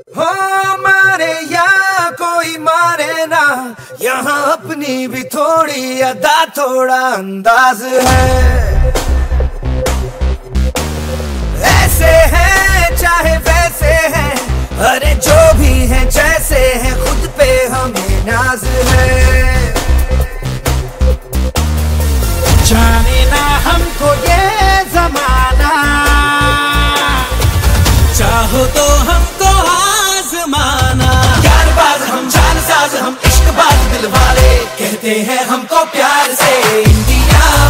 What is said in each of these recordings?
हो मारे या कोई मारे ना। यहाँ अपनी भी थोड़ी अदा, थोड़ा अंदाज है। ऐसे हैं, चाहे वैसे हैं, अरे जो भी है, जैसे हैं, खुद पे हमें नाज है। जाने ना हमको ये दिल वाले कहते हैं हमको प्यार से। इंडिया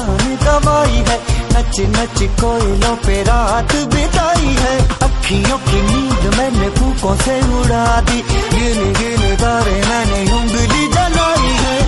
जान दवाई है। नच नच कोयलों पे रात बिताई है। अखियों की नींद मैंने फूकों से उड़ा दी। गिन गिन तारे मैंने उंगली जलाई है।